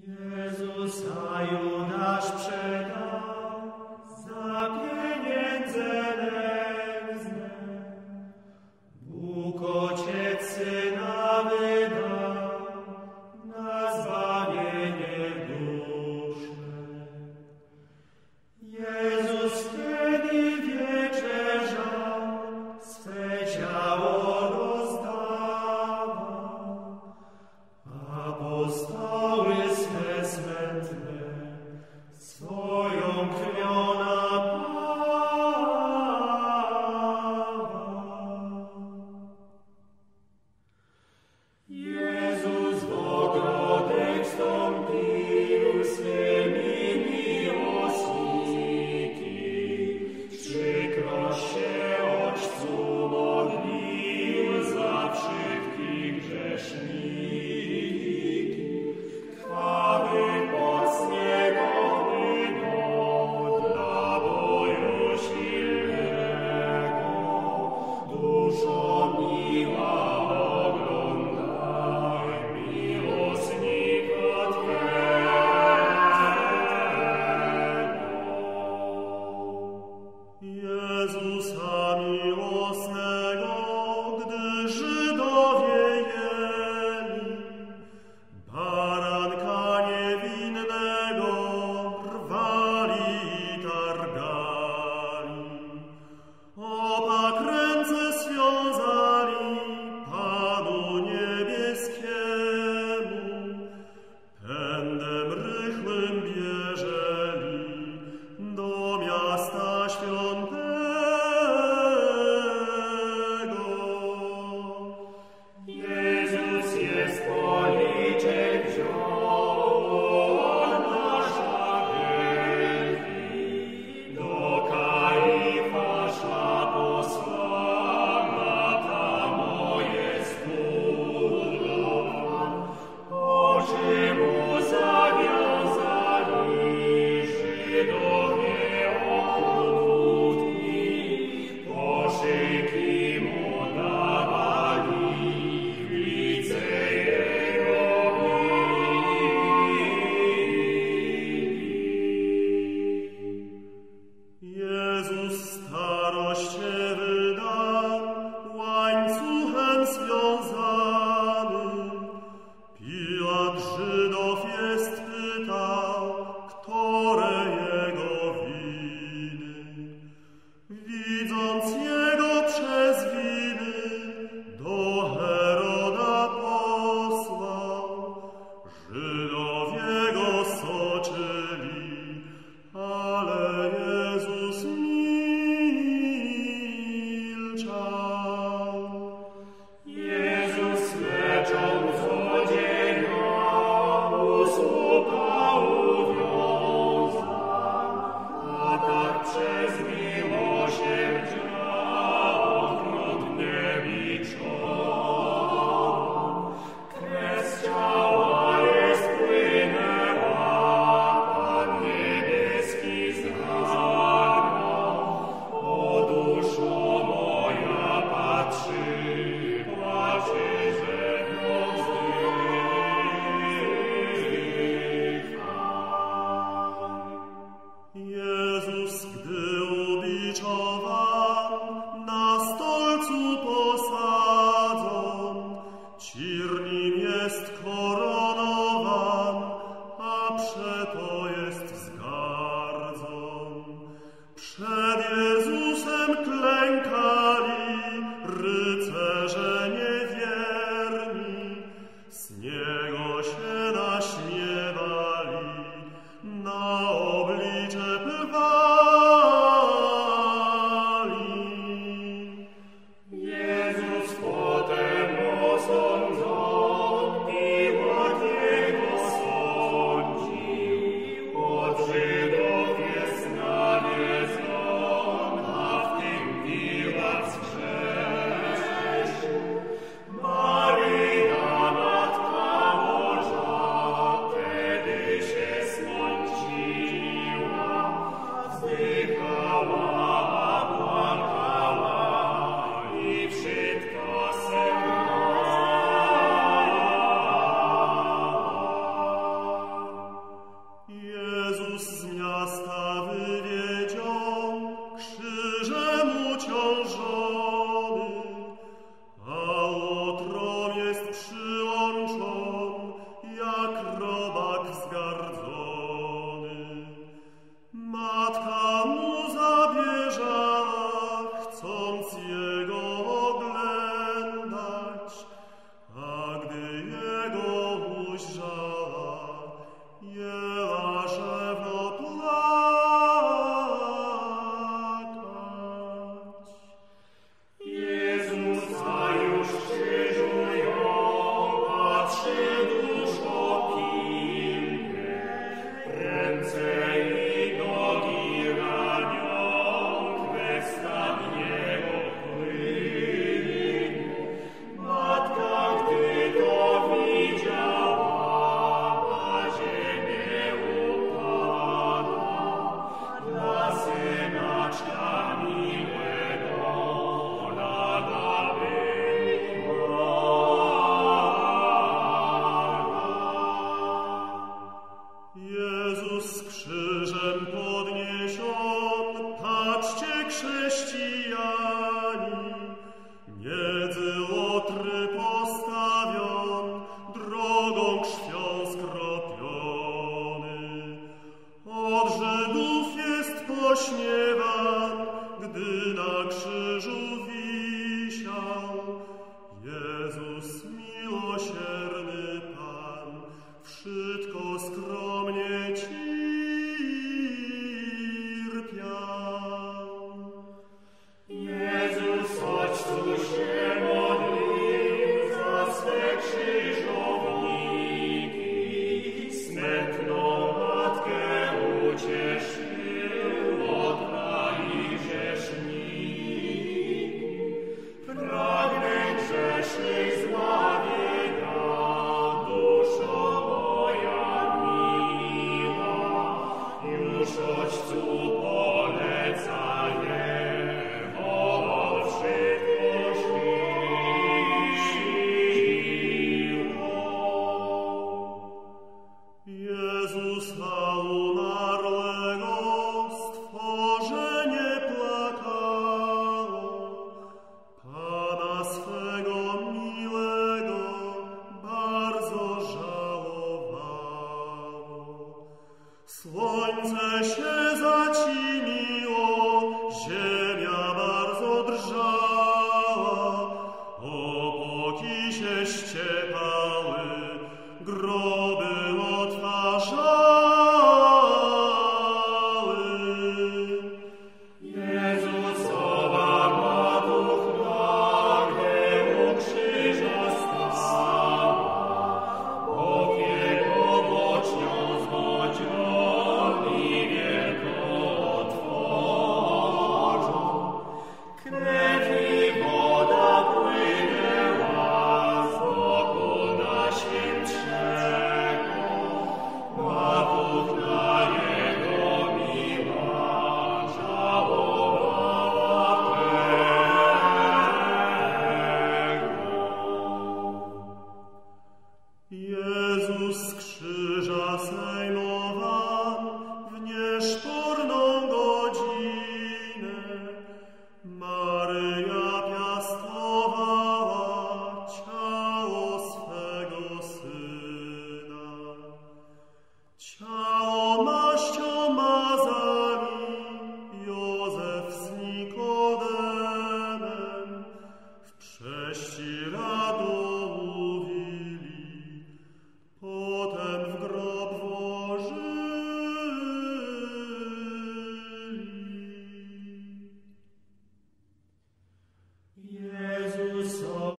Yeah. na stolcu posadzą. Cirnim jest koronowan, a przeto jest wzgardzą. Przed Jezusem klęka Jezus ce Paul, grobe